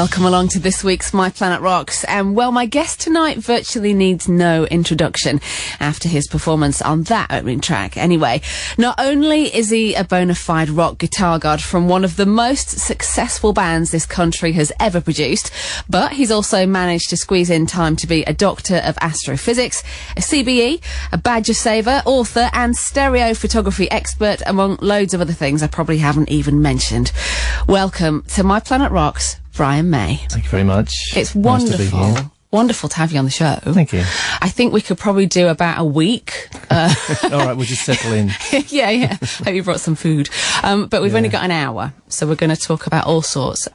Welcome along to this week's My Planet Rocks. And well, my guest tonight virtually needs no introduction after his performance on that opening track. Anyway, not only is he a bona fide rock guitar god from one of the most successful bands this country has ever produced, but he's also managed to squeeze in time to be a doctor of astrophysics, a CBE, a Badger saver, author, and stereo photography expert, among loads of other things I probably haven't even mentioned. Welcome to My Planet Rocks, Brian May. Thank you very much. It's Nice to wonderful. Wonderful to have you on the show. Thank you. I think we could probably do about a week. Uh, All right, we'll just settle in. yeah, yeah. I hope you brought some food. Um, but we've only got an hour, so we're going to talk about all sorts.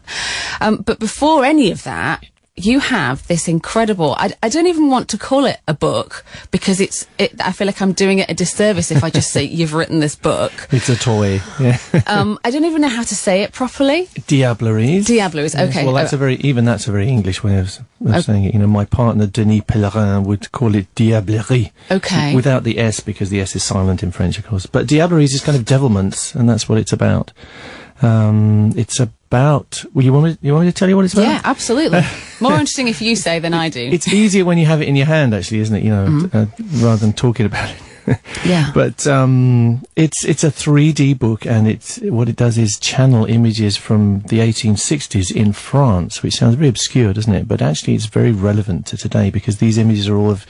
Um, but before any of that, you have this incredible. I, I don't even want to call it a book because it's. It, I feel like I'm doing it a disservice if I just say you've written this book. It's a toy. Yeah. Um, I don't even know how to say it properly. Diableries. Diableries is okay. Well, that's Uh, a very even that's a very English way of, of saying it. You know, my partner Denis Pellerin would call it diablerie. Okay. Without the S because the S is silent in French, of course. But diableries is kind of devilments, and that's what it's about. Um, it's about. Well, you want me? You want me to tell you what it's about? yeah, absolutely. More interesting if you say than I do. It's easier when you have it in your hand, actually, isn't it? You know, Mm-hmm. uh, rather than talking about it. yeah. But um, it's it's a 3D book, and it's what it does is channel images from the 1860s in France, which sounds very obscure, doesn't it? But actually, it's very relevant to today because these images are all of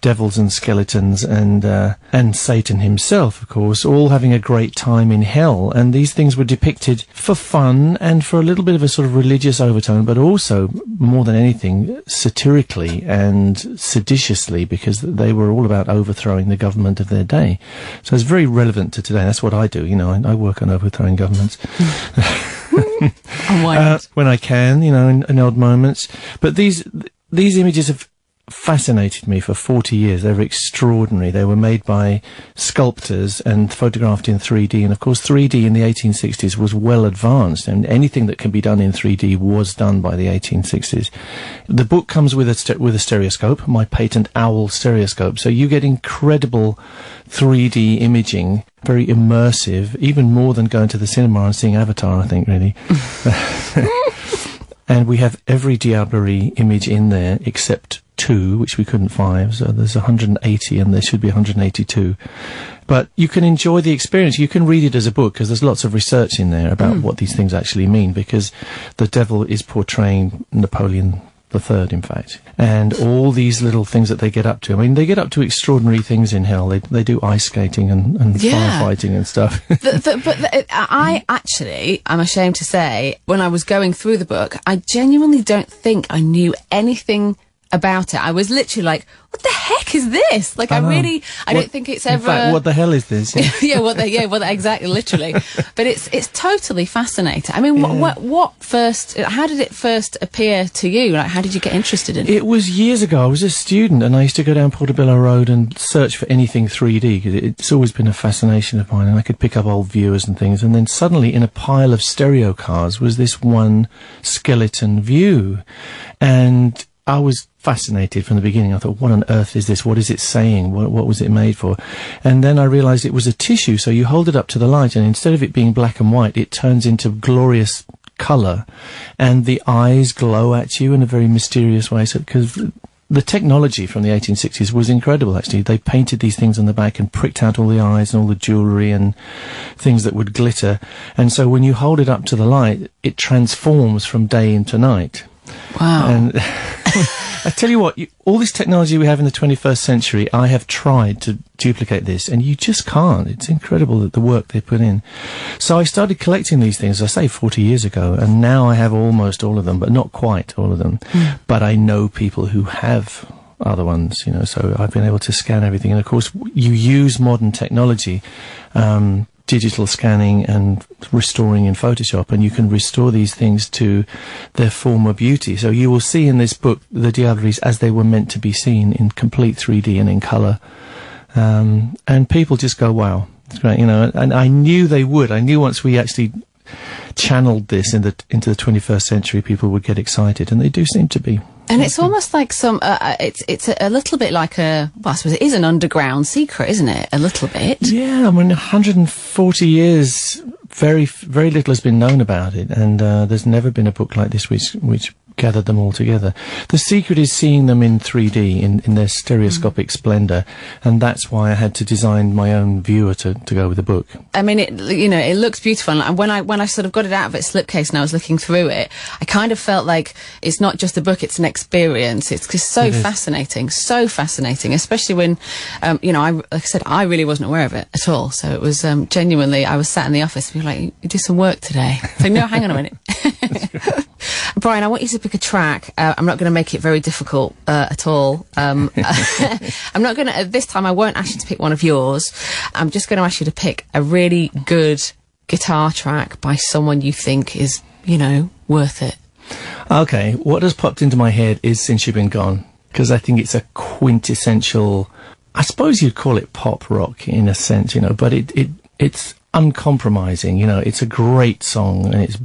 devils and skeletons and uh, and Satan himself, of course, all having a great time in hell. And these things were depicted for fun and for a little bit of a sort of religious overtone, but also more than anything satirically and seditiously because they were all about overthrowing the government of their day. So it's very relevant to today. That's what I do. You know, I, I work on overthrowing governments uh, when I can. You know, in, in odd moments. But these these images have fascinated me for 40 years. They were extraordinary. They were made by sculptors and photographed in 3D. And of course, 3D in the 1860s was well advanced, and anything that can be done in 3D was done by the 1860s. The book comes with a with a stereoscope, my patent owl stereoscope. So you get incredible 3D imaging, very immersive, even more than going to the cinema and seeing Avatar. I think really. And we have every Diablerie image in there except two, which we couldn't find. So there's 180 and there should be 182. But you can enjoy the experience. You can read it as a book because there's lots of research in there about mm. what these things actually mean because the devil is portraying Napoleon the third, in fact, and all these little things that they get up to. I mean, they get up to extraordinary things in hell. They they do ice skating and, and Yeah. firefighting and stuff. the, the, but the, I actually, I'm ashamed to say, when I was going through the book, I genuinely don't think I knew anything about it. I was literally like, "What the heck is this?" Like, I, know. really, I What- don't think it's ever. fact, what the hell is this? Yeah. yeah, well, they, yeah, well, exactly, literally. but it's it's totally fascinating. I mean, what, what what first? How did it first appear to you? Like, how did you get interested in it? It was years ago. I was a student and I used to go down Portobello Road and search for anything 3D because it's always been a fascination of mine and I could pick up old viewers and things. And then suddenly in a pile of stereo cards was this one skeleton view. And I was fascinated from the beginning. I thought, what on earth is this? What is it saying? What, what was it made for? And then I realized it was a tissue. So you hold it up to the light and instead of it being black and white, it turns into glorious color and the eyes glow at you in a very mysterious way. So, because the technology from the 1860s was incredible, actually. They painted these things on the back and pricked out all the eyes and all the jewelry and things that would glitter. And so when you hold it up to the light, it transforms from day into night. Wow. And I tell you what, you, all this technology we have in the 21st century, I have tried to duplicate this, and you just can't. It's incredible that the work they put in. So I started collecting these things, I say 40 years ago, and now I have almost all of them, but not quite all of them. But I know people who have other ones, you know, so I've been able to scan everything. And of course, you use modern technology. Um, digital scanning and restoring in Photoshop, and you can restore these things to their former beauty. So you will see in this book the Diableries as they were meant to be seen in complete 3D and in color. Um, and people just go, wow, it's great, you know, and I knew they would. I knew once we actually channeled this in the, into the 21st century, people would get excited, and they do seem to be. And it's almost like some. Uh, uh, it's it's a, little bit like a. Well, I suppose it is an underground secret, isn't it? A little bit. Yeah, I mean, 140 years, very, very little has been known about it, and uh, there's never been a book like this which, which gathered them all together. The secret is seeing them in 3D, in, in their stereoscopic splendor, and that's why I had to design my own viewer to, to go with the book. I mean, it you know it looks beautiful, and when I when I sort of got it out of its slipcase and I was looking through it, I kind of felt like it's not just a book; it's an experience. It's just so It fascinating, so fascinating, especially when, um, you know, I like I said, I really wasn't aware of it at all. So it was um, genuinely. I was sat in the office and people were like, "You did some work today." So no, hang on a minute. Brian, I want you to pick a track. Uh, I'm not going to make it very difficult uh, at all. Um, I'm not going to, at this time I won't ask you to pick one of yours. I'm just going to ask you to pick a really good guitar track by someone you think is, you know, worth it. Okay, what has popped into my head is Since You've Been Gone, because I think it's a quintessential, I suppose you'd call it pop rock in a sense, you know, but it, it it's uncompromising, you know, it's a great song and it's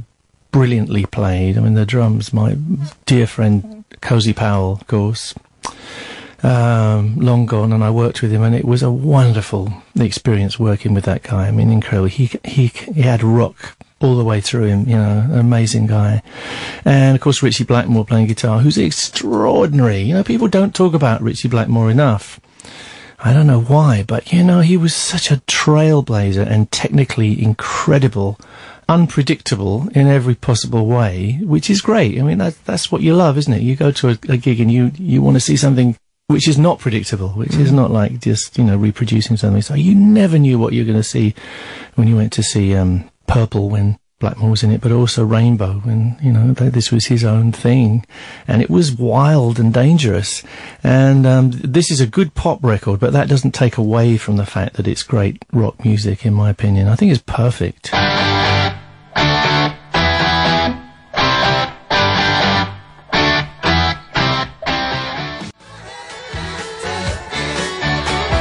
brilliantly played. I mean, the drums, my dear friend Cozy Powell, of course, um, long gone, and I worked with him, and it was a wonderful experience working with that guy. I mean, incredible. He he he had rock all the way through him. You know, an amazing guy. And of course, Ritchie Blackmore playing guitar, who's extraordinary. You know, people don't talk about Ritchie Blackmore enough. I don't know why, but you know, he was such a trailblazer and technically incredible, unpredictable in every possible way, which is great. I mean, that, that's what you love, isn't it? You go to a, a gig and you, you want to see something which is not predictable, which is not like just, you know, reproducing something. So you never knew what you were going to see when you went to see, um, Purple when Blackmore was in it, but also Rainbow when, you know, th- this was his own thing. And it was wild and dangerous. And, um, this is a good pop record, but that doesn't take away from the fact that it's great rock music, in my opinion. I think it's perfect.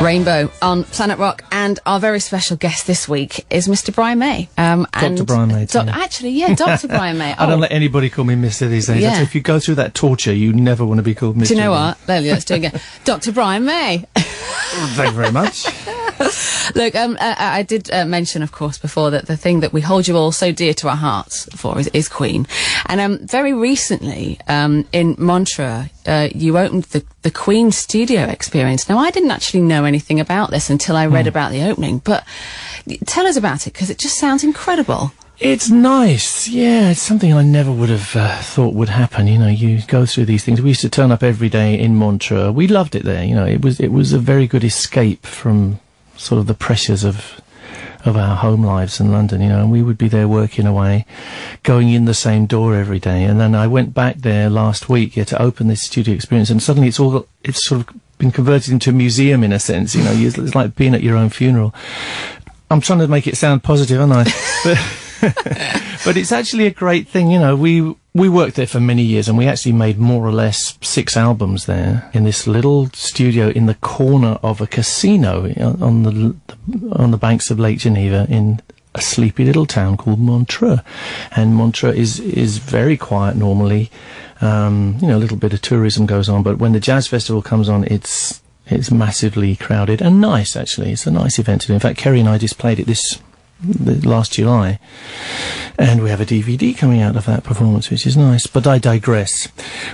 Rainbow on Planet Rock, and our very special guest this week is Mr. Brian May. Um, and Brian May, Doc- actually, yeah, Dr. Brian May. I don't Oh, let anybody call me Mister these days. Yeah. If you go through that torture, you never want to be called Mister. do you know what? There, let's do it again. Dr. Brian May. Thank you very much. Look, um, uh, I did uh, mention, of course, before that the thing that we hold you all so dear to our hearts for is, is Queen. And um, very recently, um, in Montreux, uh, you opened the, the Queen studio experience. Now, I didn't actually know anything about this until I read about the opening, but tell us about it because it just sounds incredible. It's nice. Yeah, it's something I never would have uh, thought would happen. You know, you go through these things. We used to turn up every day in Montreux. We loved it there. You know, it was it was a very good escape from sort of the pressures of of our home lives in London. You know, and we would be there working away, going in the same door every day. And then I went back there last week yeah, to open this studio experience, and suddenly it's all it's sort of been converted into a museum in a sense. You know, it's like being at your own funeral. I'm trying to make it sound positive, aren't I? But but it's actually a great thing. You know, we we worked there for many years, and we actually made more or less six albums there in this little studio in the corner of a casino on the on the banks of Lake Geneva in a sleepy little town called Montreux. And Montreux is is very quiet normally. Um, you know, a little bit of tourism goes on, but when the jazz festival comes on, it's it's massively crowded and nice. Actually, it's a nice event to do. In fact, Kerry and I just played it this last July, and we have a DVD coming out of that performance, which is nice. But I digress.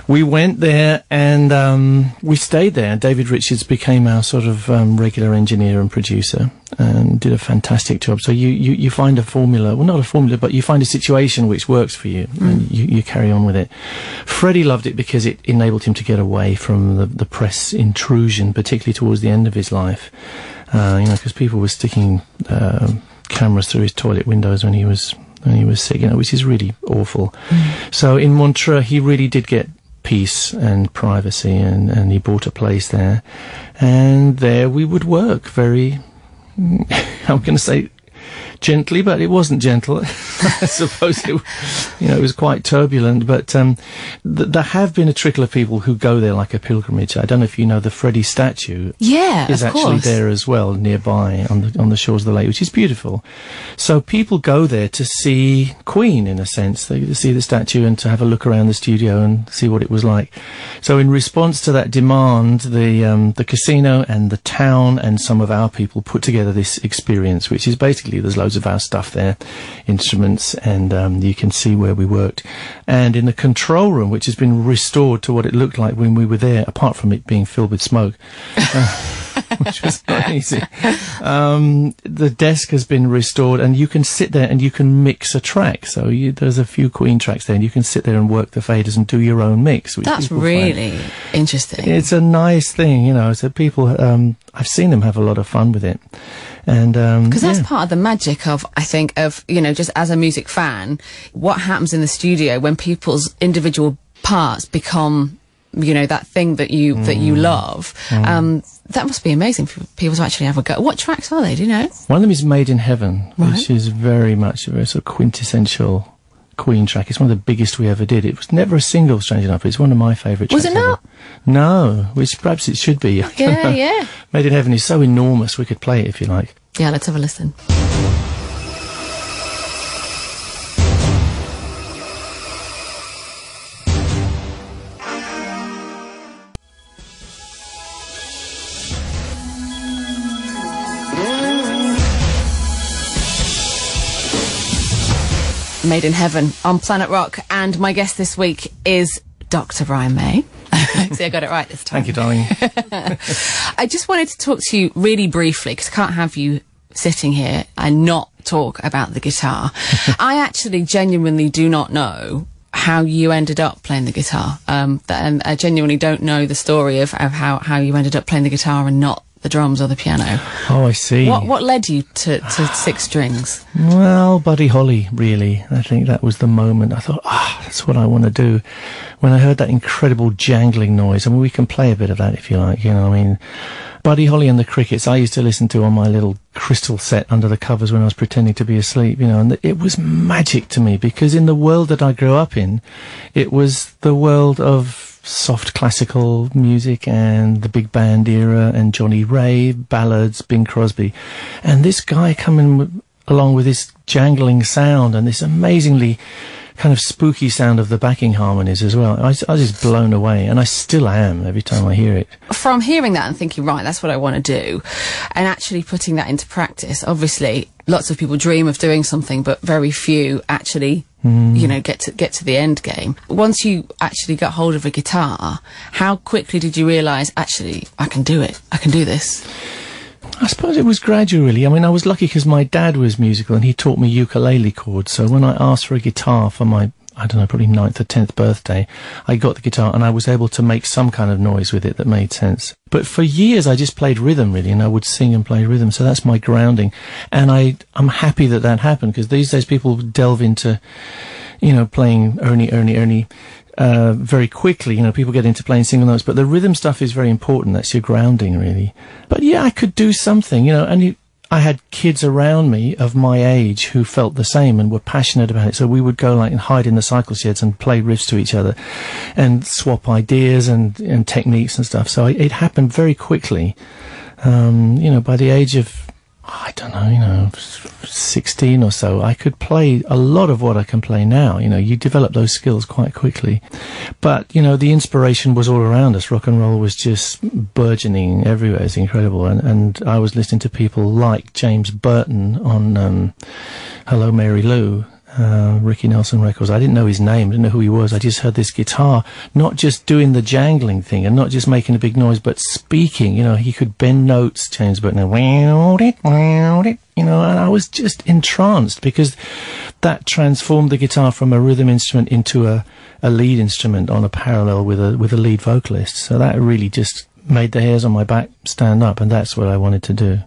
We went there and um, we stayed there. David Richards became our sort of um, regular engineer and producer, and did a fantastic job. So you, you you find a formula, well, not a formula, but you find a situation which works for you, and you, you carry on with it. Freddie loved it because it enabled him to get away from the, the press intrusion, particularly towards the end of his life. Uh, you know, because people were sticking uh, cameras through his toilet windows when he was when he was sick, you know, which is really awful. Mm. So in Montreux, he really did get peace and privacy, and, and he bought a place there, and there we would work very. I'm going to say gently, but it wasn't gentle. I suppose it, you know, it was quite turbulent. But um, th- there have been a trickle of people who go there like a pilgrimage. I don't know if you know the Freddie statue Yeah, is of actually course. there as well nearby on the on the shores of the lake, which is beautiful. So people go there to see Queen in a sense. They to see the statue and to have a look around the studio and see what it was like. So in response to that demand, the um, the casino and the town and some of our people put together this experience, which is basically. There's loads of our stuff there, instruments, and um, you can see where we worked. And in the control room, which has been restored to what it looked like when we were there, apart from it being filled with smoke. Uh, which was not easy. Um, the desk has been restored, and you can sit there and you can mix a track. So you, there's a few Queen tracks there, and you can sit there and work the faders and do your own mix. Which That's really find. interesting. It's a nice thing, you know. So people, um, I've seen them have a lot of fun with it. And because um, that's yeah. part of the magic of, I think, of you know, just as a music fan, what happens in the studio when people's individual parts become you know that thing that you mm. that you mm. love mm. um, that must be amazing for people to actually have a go what tracks are they do you know one of them is made in heaven right. which is very much a very sort of quintessential queen track it's one of the biggest we ever did. It was never a single strange enough it's one of my favorite tracks. was it not? ever. no which perhaps it should be yeah yeah. Made in heaven is so enormous we could play it if you like. Yeah let's have a listen Made in Heaven on Planet Rock. And my guest this week is Dr. Brian May. See, I got it right this time. Thank you, darling. I just wanted to talk to you really briefly because I can't have you sitting here and not talk about the guitar. I actually genuinely do not know how you ended up playing the guitar. Um, and I genuinely don't know the story of, of how, how you ended up playing the guitar and not the drums or the piano. Oh, I see. What what led you to, to six strings? Well, Buddy Holly, really. I think that was the moment. I thought, ah, oh, that's what I want to do. When I heard that incredible jangling noise, I mean, we can play a bit of that if you like. You know, I mean, Buddy Holly and the Crickets. I used to listen to on my little crystal set under the covers when I was pretending to be asleep. You know, and it was magic to me because in the world that I grew up in, it was the world of soft classical music and the big band era and Johnnie Ray, ballads, Bing Crosby. And this guy coming along with this jangling sound and this amazingly kind of spooky sound of the backing harmonies as well. I, I was just blown away, and I still am every time I hear it. From hearing that and thinking, right, that's what I want to do, and actually putting that into practice, obviously, lots of people dream of doing something, but very few actually Mm. you know, get to get to the end game. Once you actually got hold of a guitar, how quickly did you realise actually I can do it? I can do this. I suppose it was gradually. I mean, I was lucky because my dad was musical and he taught me ukulele chords. So when I asked for a guitar for my I don't know, probably ninth or tenth birthday, I got the guitar and I was able to make some kind of noise with it that made sense. But for years I just played rhythm really, and I would sing and play rhythm. So that's my grounding, and I I'm happy that that happened because these days people delve into, you know, playing Ernie Ernie Ernie. Uh, very quickly, you know, people get into playing single notes, but the rhythm stuff is very important. That's your grounding, really. But yeah, I could do something, you know, and I had kids around me of my age who felt the same and were passionate about it. So we would go like and hide in the cycle sheds and play riffs to each other and swap ideas and, and techniques and stuff. So it happened very quickly. Um, you know, by the age of I don't know, you know, 16 or so, I could play a lot of what I can play now. You know, you develop those skills quite quickly. But, you know, the inspiration was all around us. Rock and roll was just burgeoning everywhere. It's incredible. And, and I was listening to people like James Burton on um, Hello Mary Lou uh, Ricky Nelson records. I didn't know his name, didn't know who he was. I just heard this guitar, not just doing the jangling thing and not just making a big noise, but speaking. You know, he could bend notes, James Burton, and wow, it, wow, it. you know, and I was just entranced because that transformed the guitar from a rhythm instrument into a, a lead instrument on a parallel with a with a lead vocalist. So that really just made the hairs on my back stand up, and that's what I wanted to do.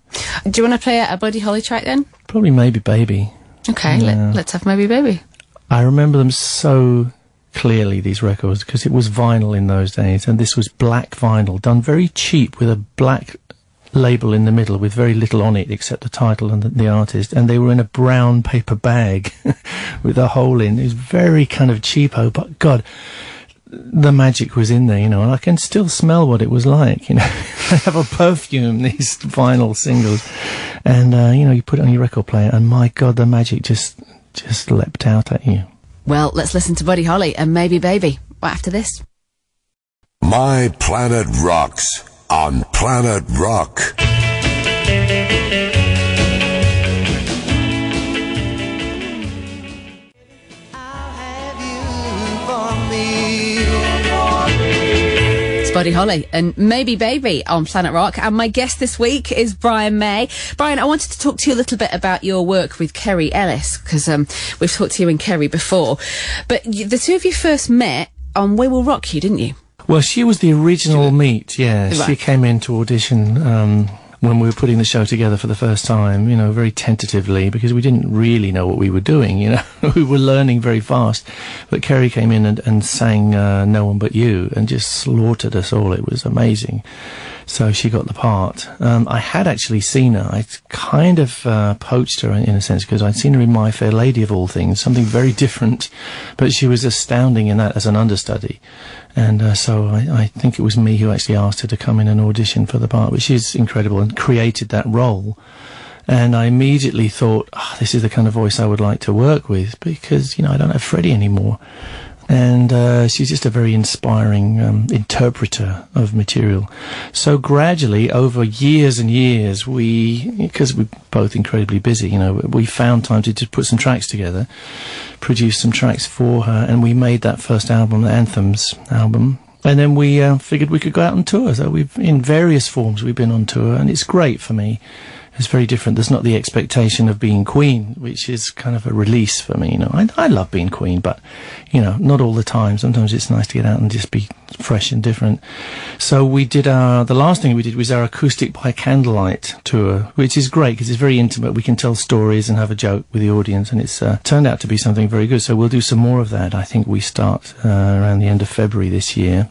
Do you want to play a Buddy Holly track then? Probably, maybe, baby. Okay, yeah. let, us have Maybe Baby. I remember them so clearly, these records, because it was vinyl in those days, and this was black vinyl, done very cheap with a black label in the middle with very little on it except the title and the, the artist, and they were in a brown paper bag with a hole in. It was very kind of cheapo, but God, the magic was in there, you know, and I can still smell what it was like, you know. they have a perfume, these vinyl singles, and uh, you know, you put it on your record player, and my God, the magic just just leapt out at you. Well, let's listen to Buddy Holly and Maybe Baby right after this. My Planet Rocks on Planet Rock. Buddy Holly and Maybe Baby on Planet Rock. And my guest this week is Brian May. Brian, I wanted to talk to you a little bit about your work with Kerry Ellis because um, we've talked to you and Kerry before. But you, the two of you first met on We Will Rock You, didn't you? Well, she was the original Meat, yeah. She came in to audition um, when we were putting the show together for the first time, you know, very tentatively because we didn't really know what we were doing, you know. we were learning very fast. But Kerry came in and, and sang uh, No One But You and just slaughtered us all. It was amazing. So she got the part. Um, I had actually seen her. I kind of uh, poached her in, a sense because I'd seen her in My Fair Lady of all things, something very different, but she was astounding in that as an understudy. And uh, so I, I think it was me who actually asked her to come in and audition for the part, which is incredible, and created that role. And I immediately thought, oh, this is the kind of voice I would like to work with because, you know, I don't have Freddie anymore. And uh, she's just a very inspiring um, interpreter of material. So gradually, over years and years, we, because we're both incredibly busy, you know, we found time to just put some tracks together, produce some tracks for her, and we made that first album, the Anthems album. And then we uh, figured we could go out on tour. So we've, in various forms, we've been on tour, and it's great for me. It's very different. There's not the expectation of being Queen, which is kind of a release for me. You know, I, I love being Queen, but you know, not all the time. Sometimes it's nice to get out and just be fresh and different. So we did our the last thing we did was our acoustic by candlelight tour, which is great because it's very intimate. We can tell stories and have a joke with the audience, and it's uh, turned out to be something very good. So we'll do some more of that. I think we start uh, around the end of February this year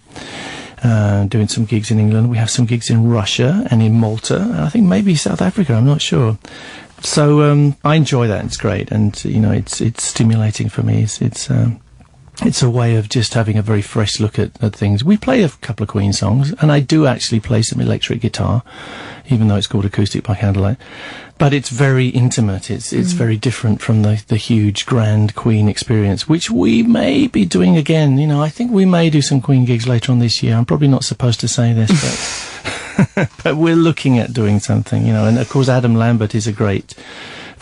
uh, doing some gigs in England. We have some gigs in Russia and in Malta, and I think maybe South Africa. I'm not sure. So um, I enjoy that. It's great, and you know, it's it's stimulating for me. It's it's um, it's a way of just having a very fresh look at, at things. We play a couple of Queen songs, and I do actually play some electric guitar, even though it's called acoustic by candlelight. But it's very intimate. It's it's mm. very different from the, the huge grand Queen experience, which we may be doing again. You know, I think we may do some Queen gigs later on this year. I'm probably not supposed to say this, but but we're looking at doing something. You know, and of course Adam Lambert is a great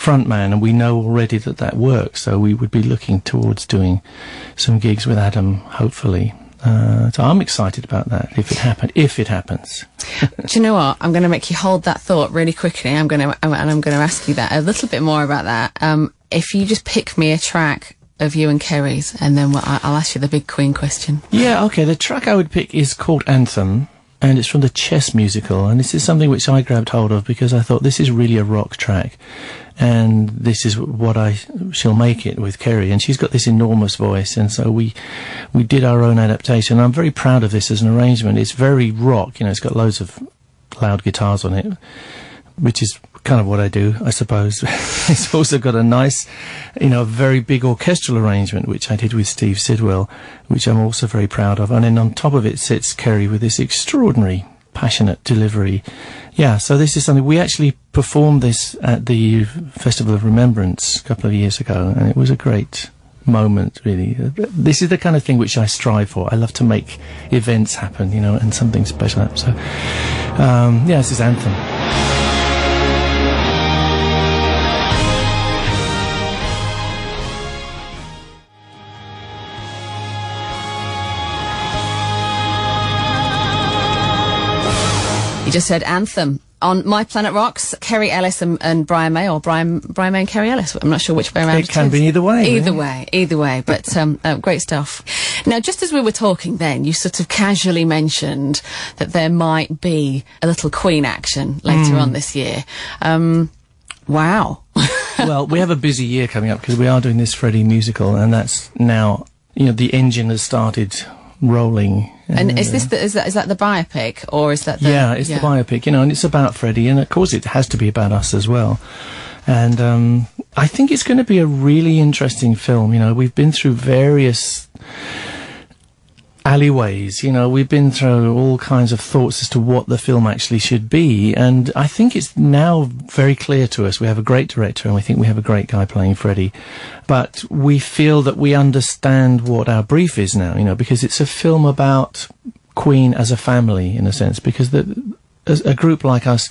frontman, and we know already that that works. So we would be looking towards doing some gigs with Adam, hopefully. Uh, so I'm excited about that if it happen if it happens. Do you know what? I'm going to make you hold that thought really quickly. I'm going to, and I'm going to ask you that a little bit more about that. Um, if you just pick me a track of you and Kerry's, and then we'll, I'll ask you the big Queen question. Yeah, okay. The track I would pick is called Anthem, and it's from the Chess musical. And this is something which I grabbed hold of because I thought this is really a rock track, and this is what I shall make it with Kerry. And she's got this enormous voice, and so we we did our own adaptation. I'm very proud of this as an arrangement. It's very rock. You know, it's got loads of loud guitars on it, which is kind of what I do, I suppose. it's also got a nice, you know, very big orchestral arrangement, which I did with Steve Sidwell, which I'm also very proud of. And then on top of it sits Kerry with this extraordinary, passionate delivery. Yeah, so this is something we actually performed this at the Festival of Remembrance a couple of years ago, and it was a great moment really this is the kind of thing which i strive for i love to make events happen you know and something special happen. so um yeah this is anthem You just said Anthem. On My Planet Rocks, Kerry Ellis and, and Brian May, or Brian Brian May and Kerry Ellis. I'm not sure which way around It can is. be either way, Either way, either way. But um, uh, great stuff. Now, just as we were talking, then you sort of casually mentioned that there might be a little Queen action later Hmm. on this year. Um, wow. well, we have a busy year coming up because we are doing this Freddie musical, and that's now, you know, the engine has started rolling. and is this the, is that is that the biopic or is that the yeah, it's the biopic, you know, and it's about Freddie, and of course it has to be about us as well. And um, I think it's going to be a really interesting film. You know, we've been through various alleyways. You know, we've been through all kinds of thoughts as to what the film actually should be, and I think it's now very clear to us. We have a great director, and we think we have a great guy playing Freddie, but we feel that we understand what our brief is now. You know, because it's a film about Queen as a family, in a sense, because the a group like us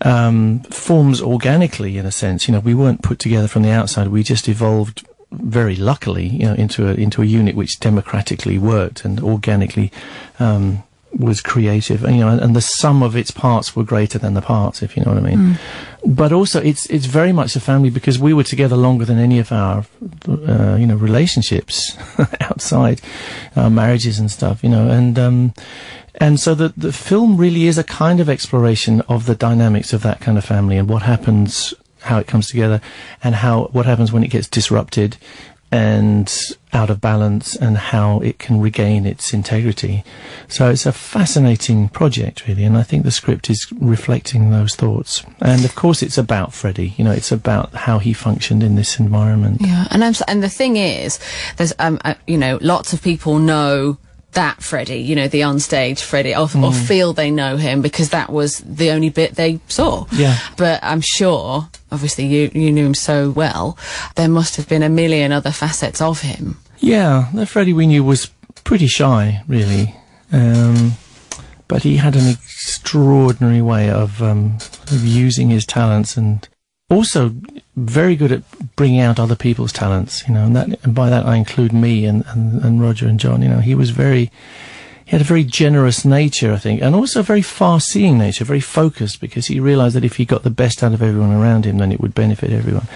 um, forms organically, in a sense. You know, we weren't put together from the outside. We just evolved very luckily, you know, into a into a unit which democratically worked and organically um, was creative, and, you know, and the sum of its parts were greater than the parts, if you know what I mean. But also, it's it's very much a family because we were together longer than any of our, uh, you know, relationships outside our marriages and stuff, you know, and um, and so the the film really is a kind of exploration of the dynamics of that kind of family and what happens, how it comes together, and how what happens when it gets disrupted and out of balance and how it can regain its integrity. So it's a fascinating project, really, and I think the script is reflecting those thoughts. And of course, it's about Freddie. You know, it's about how he functioned in this environment. Yeah, and I'm, and the thing is, there's um, uh, you know, lots of people know that Freddie, you know, the onstage Freddie, or, or feel they know him because that was the only bit they saw. Yeah. But I'm sure, obviously, you you knew him so well, there must have been a million other facets of him. Yeah, the Freddie we knew was pretty shy, really. Um, but he had an extraordinary way of, um, of using his talents and also very good at bringing out other people's talents, you know, and that, and by that I include me and, and, and Roger and John, you know, he was very, he had a very generous nature, I think, and also a very far-seeing nature, very focused, because he realised that if he got the best out of everyone around him, then it would benefit everyone.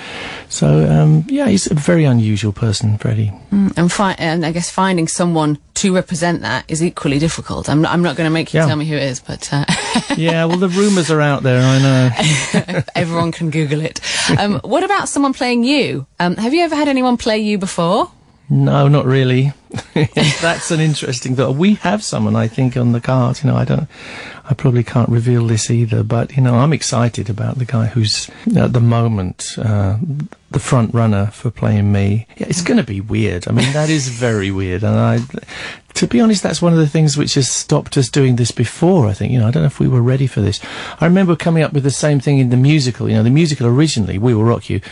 So, um, yeah, he's a very unusual person, Freddie. Mm, and, fi- and I guess finding someone to represent that is equally difficult. I'm not, I'm not going to make you Yeah. tell me who it is, but uh, yeah, well, the rumours are out there, I know. everyone can Google it. Um, what about someone playing you? Um, have you ever had anyone play you before? No, not really. That's an interesting thought. We have someone, I think, on the cards. You know, I don't, I probably can't reveal this either, but, you know, I'm excited about the guy who's at the moment, uh, the front runner for playing me. Yeah, it's going to be weird. I mean, that is very weird. And I, to be honest, that's one of the things which has stopped us doing this before, I think. You know, I don't know if we were ready for this. I remember coming up with the same thing in the musical. You know, the musical originally, We Will Rock You,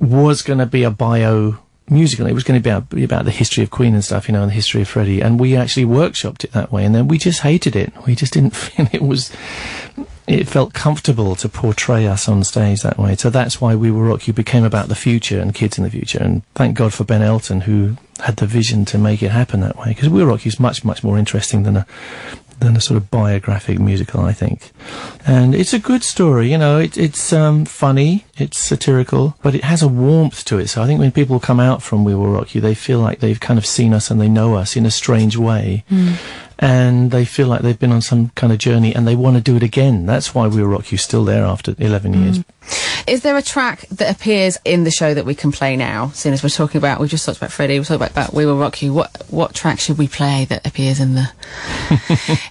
was going to be a bio musical. It was going to be about, be about the history of Queen and stuff, you know, and the history of Freddie. And we actually workshopped it that way. And then we just hated it. We just didn't feel it was, it felt comfortable to portray us on stage that way. So that's why We Will Rock You became about the future and kids in the future. And thank God for Ben Elton who had the vision to make it happen that way. Because We Will Rock You is much, much more interesting than a, than a sort of biographic musical, I think. And it's a good story, you know, it, it's um, funny, it's satirical, but it has a warmth to it. So I think when people come out from We Will Rock You, they feel like they've kind of seen us and they know us in a strange way. And they feel like they've been on some kind of journey and they want to do it again. That's why We Will Rock You's still there after 11 years. Mm. Is there a track that appears in the show that we can play now? Seeing as we're talking about, we just talked about Freddie, we talked about, about We Will Rock You. What what track should we play that appears in the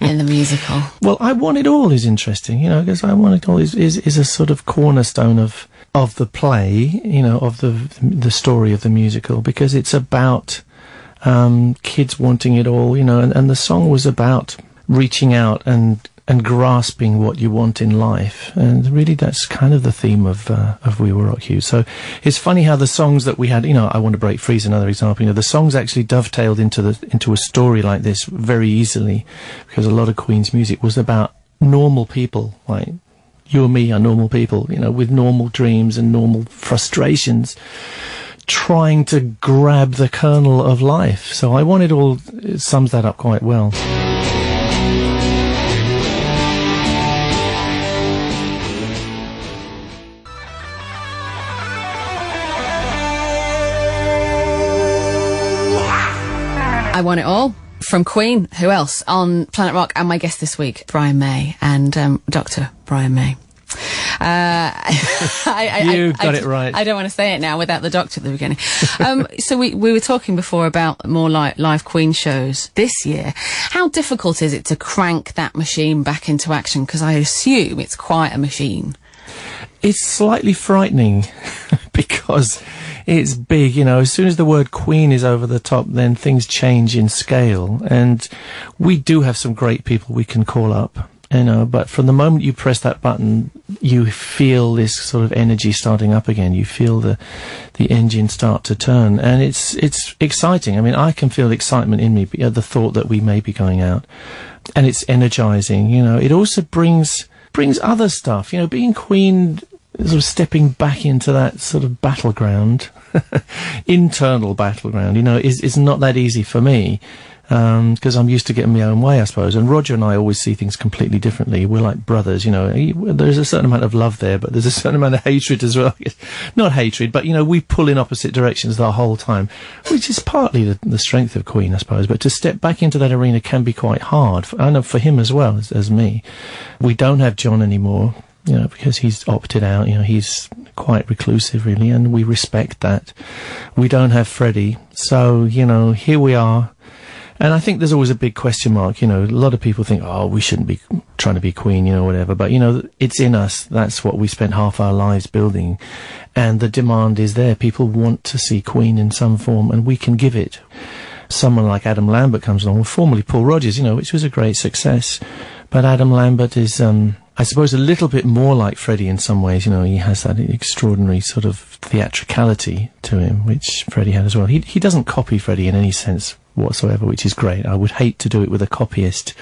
in the musical? Well, I Want It All is interesting, you know, because I Want It All is, is, is a sort of cornerstone of of the play, you know, of the the story of the musical, because it's about um, kids wanting it all, you know, and, and the song was about reaching out and and grasping what you want in life, and really that's kind of the theme of uh, of We Will Rock You. So it's funny how the songs that we had, you know, I Want to Break Free is another example. You know, the songs actually dovetailed into the into a story like this very easily, because a lot of Queen's music was about normal people, like you and me are normal people, you know, with normal dreams and normal frustrations, trying to grab the kernel of life. So I want it all, it sums that up quite well. I want it all from Queen. Who else on Planet Rock? And my guest this week, Brian May and um, Doctor Brian May. Uh, I, I, You I- got I it right. I don't want to say it now without the doctor at the beginning. Um, so we, we were talking before about more like live Queen shows this year. How difficult is it to crank that machine back into action? Because I assume it's quite a machine. It's slightly frightening because it's big, you know, as soon as the word queen is over the top, then things change in scale. And we do have some great people we can call up, you know, but from the moment you press that button, you feel this sort of energy starting up again. You feel the, the engine start to turn and it's, it's exciting. I mean, I can feel excitement in me at uh, the thought that we may be going out and it's energizing, you know, it also brings, brings other stuff, you know, being queen, sort of stepping back into that sort of battleground, internal battleground, you know, is, is not that easy for me. Um, because I'm used to getting my own way, I suppose. And Roger and I always see things completely differently. We're like brothers, you know. He, there's a certain amount of love there, but there's a certain amount of hatred as well. Not hatred, but you know, we pull in opposite directions the whole time, which is partly the, the strength of Queen, I suppose. But to step back into that arena can be quite hard. For, know for him as well as, as me. We don't have John anymore you know, because he's opted out, you know, he's quite reclusive really, and we respect that. We don't have Freddie, so, you know, here we are. And I think there's always a big question mark, you know, a lot of people think, oh, we shouldn't be trying to be queen, you know, whatever. But, you know, it's in us. That's what we spent half our lives building. And the demand is there. People want to see queen in some form, and we can give it. Someone like Adam Lambert comes along, formerly Paul Rodgers, you know, which was a great success. But Adam Lambert is, um, I suppose a little bit more like Freddie in some ways. You know, he has that extraordinary sort of theatricality to him, which Freddie had as well. He he doesn't copy Freddie in any sense whatsoever, which is great. I would hate to do it with a copyist.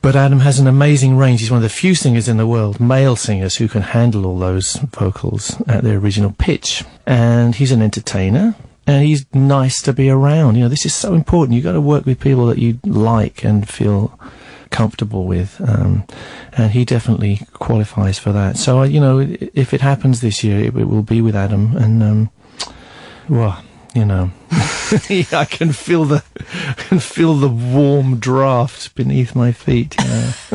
But Adam has an amazing range. He's one of the few singers in the world, male singers, who can handle all those vocals at their original pitch. And he's an entertainer. And he's nice to be around. You know, this is so important. You've got to work with people that you like and feel comfortable with. Um, and he definitely qualifies for that. So, you know, if it happens this year, it, it will be with Adam. And, um, well, you know, I can feel the, I can feel the warm draft beneath my feet. Know?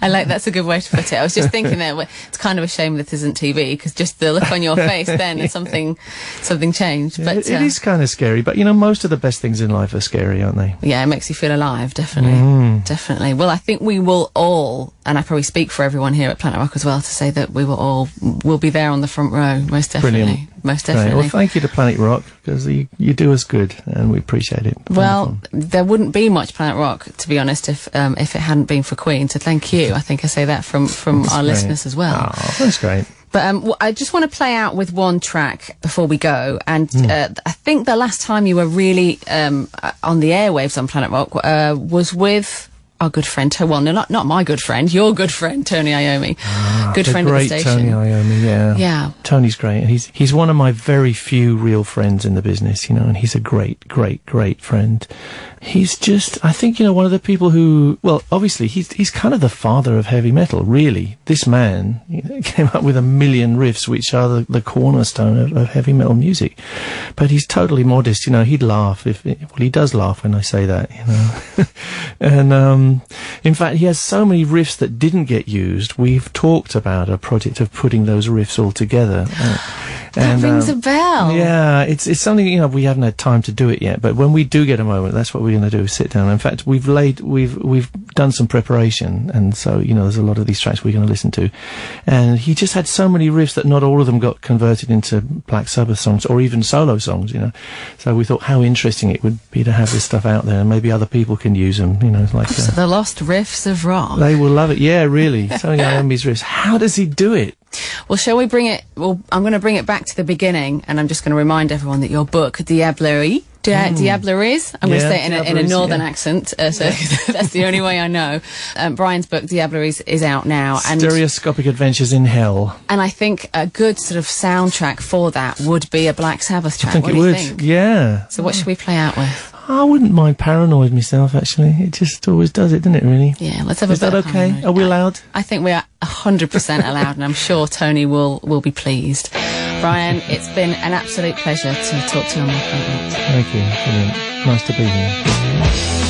I like that's a good way to put it. I was just thinking that it's kind of a shame this isn't TV because just the look on your face then yeah. something, something changed. Yeah, but it, uh, it is kind of scary. But you know, most of the best things in life are scary, aren't they? Yeah, it makes you feel alive. Definitely, mm. definitely. Well, I think we will all, and I probably speak for everyone here at Planet Rock as well, to say that we will all will be there on the front row, most definitely. Brilliant most definitely. Well, thank you to Planet Rock because you, you do us good and we appreciate it. Well, Wonderful. there wouldn't be much Planet Rock, to be honest, if um, if it hadn't been for Queen. So thank you. I think I say that from from that's our great. listeners as well. Oh, that's great. But um, w- I just want to play out with one track before we go. And mm. uh, I think the last time you were really um, uh, on the airwaves on Planet Rock uh, was with our good friend, well, no, not, not my good friend, your good friend, Tony Iommi. Ah, good friend great of the station. Tony Iommi, yeah. Yeah. Tony's great. He's, he's one of my very few real friends in the business, you know, and he's a great, great, great friend he's just, I think, you know, one of the people who, well, obviously, he's, he's kind of the father of heavy metal, really. This man you know, came up with a million riffs, which are the, the cornerstone of, of, heavy metal music. But he's totally modest, you know, he'd laugh if, well, he does laugh when I say that, you know. and, um, in fact, he has so many riffs that didn't get used. We've talked about a project of putting those riffs all together. Uh, that rings um, a bell. Yeah, it's it's something you know we haven't had time to do it yet, but when we do get a moment, that's what we're going to do: sit down. In fact, we've laid we've we've done some preparation, and so you know there's a lot of these tracks we're going to listen to, and he just had so many riffs that not all of them got converted into Black Sabbath songs or even solo songs, you know. So we thought how interesting it would be to have this stuff out there, and maybe other people can use them, you know, like uh, the lost riffs of rock. They will love it. Yeah, really. Tony Iommi's riffs. How does he do it? Well, shall we bring it? Well, I'm going to bring it back to the beginning, and I'm just going to remind everyone that your book, Diablerie, Di- mm. Diableries. I'm going to say it in a, in a northern yeah. accent, uh, so that's the only way I know. Um, Brian's book, Diableries, is out now. And Stereoscopic Adventures in Hell. And I think a good sort of soundtrack for that would be a Black Sabbath track. I think what it would. Think? Yeah. So what should we play out with? I wouldn't mind paranoid myself. Actually, it just always does it, doesn't it? Really. Yeah. Let's have Is a. Is that okay? Paranoid. Are we allowed? I think we are hundred percent allowed, and I'm sure Tony will will be pleased. Brian, it's been an absolute pleasure to talk to you on my podcast. Thank you. Brilliant. Nice to be here.